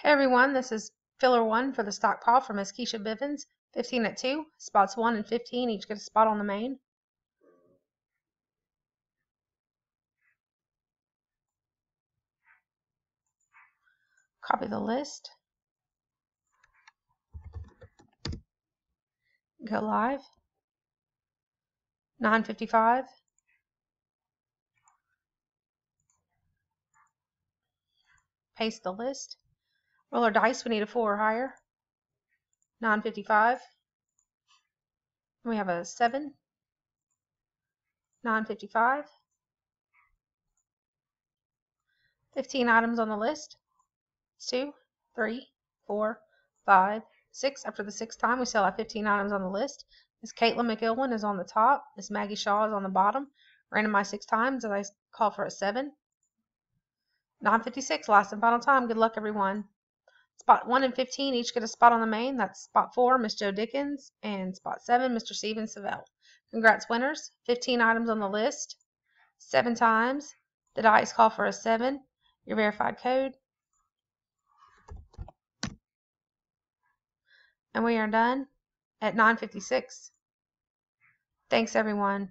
Hey everyone, this is filler one for the stockpile from Miss Keisha Bivens. 15 at 2, spots 1 and 15 each get a spot on the main. Copy the list. Go live. 955. Paste the list. Roll our dice. We need a four or higher. 955. We have a 7. 955. 15 items on the list. 2, 3, 4, 5, 6. After the sixth time, we still have 15 items on the list. Miss Caitlin McIlwin is on the top. Miss Maggie Shaw is on the bottom. Randomize six times as I call for a 7. 956, last and final time. Good luck, everyone. Spot 1 and 15 each get a spot on the main. That's spot 4, Miss Joe Dickens, and spot 7, Mr. Steven Savell. Congrats, winners. 15 items on the list, 7 times. The dice call for a 7. Your verified code. And we are done at 9.56. Thanks, everyone.